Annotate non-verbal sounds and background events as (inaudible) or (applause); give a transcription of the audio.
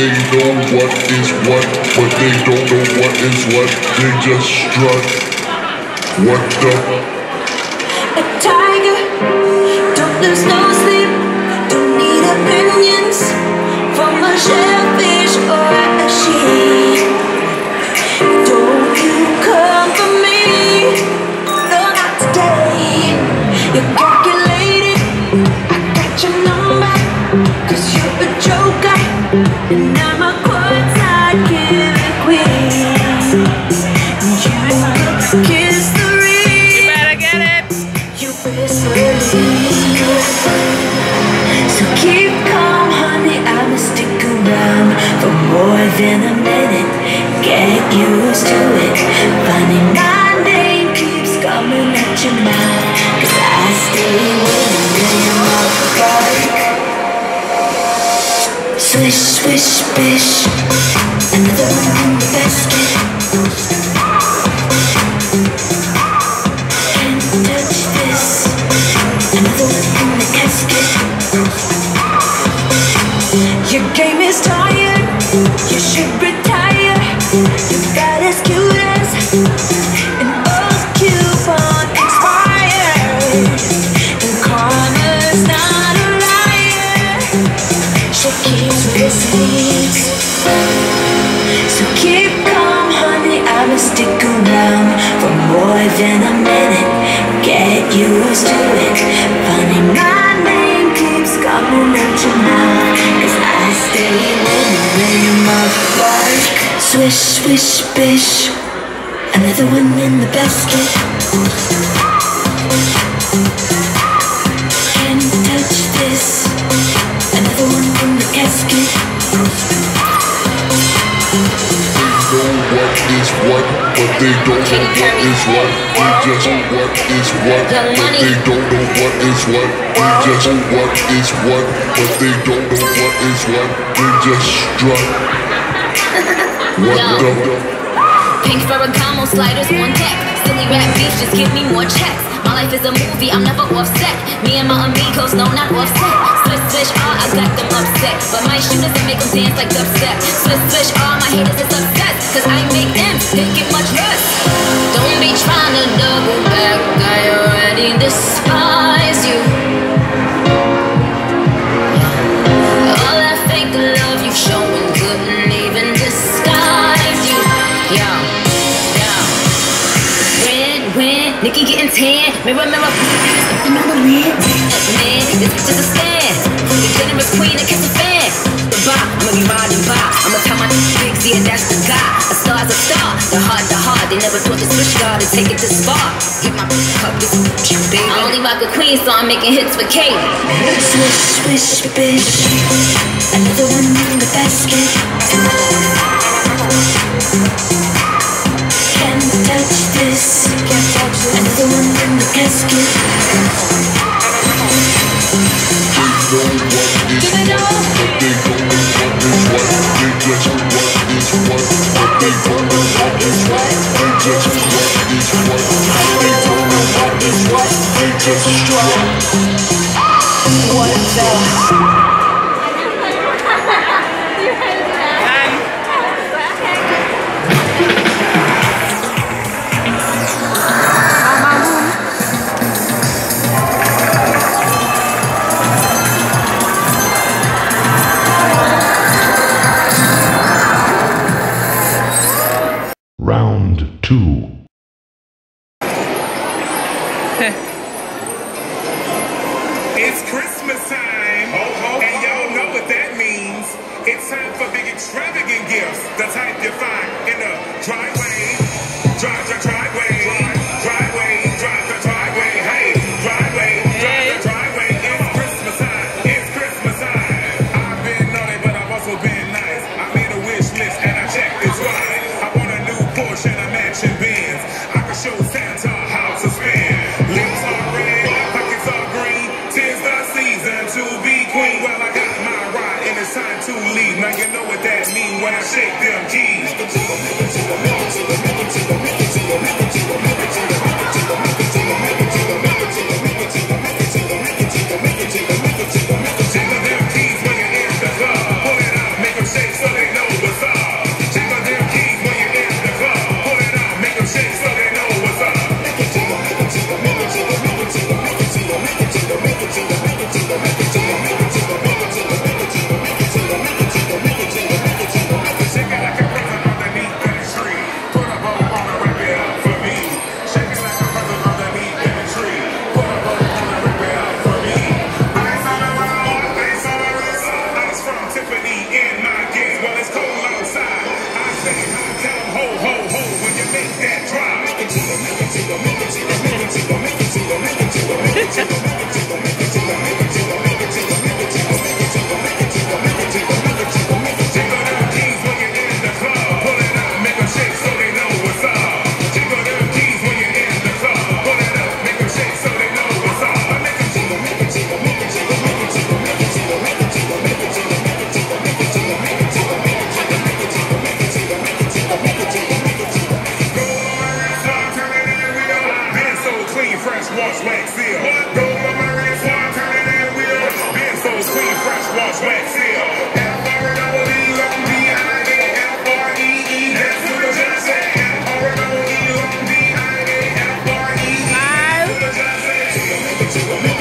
they know what is what, but they don't know what is what, they just strut. What the? A tiger, don't lose no sleep, don't need opinions from a sheriff. you game is tired. You should retire. You got as cute as an old coupon expired. The karma's not a liar. She keeps receipts. So keep calm, honey. I'ma stick around for more than a minute. Get used to it. Funny, my name keeps coming out your mouth frame of like Swish, swish, bish. Another one in the basket. they don't know what is what. They just know what is what. But they don't know what is what. They just know (laughs) what is what. But they don't know what is what. They just struck. What the? Pink Ferragamo sliders, one deck. Silly rap beats, just give me more checks. My life is a movie, I'm never offset. Me and my amigos, no, not offset. Swish, swish, all, I got them upset. But my shooters, I make them dance like dubstep. Swish, swish, all, my haters is upset. Cause I make them think it much worse. Don't be trying to know. Me run them up, you know the man. Man, it's just a stand. The generous queen, I kiss a fan. The bop, I'ma be riding by. I'ma tell my bigs, yeah, that's the guy. A star's a star, the heart, the heart. They never thought this switch guard to take it this far. Get my cup, this baby. I only rock a queen, so I'm making hits for Kate. Swish, swish, bitch. Another one in the basket. What did (laughs) you destroy? What? Drive, drive, drive. Time to leave. Now you know what that mean when I shake them keys. Take a.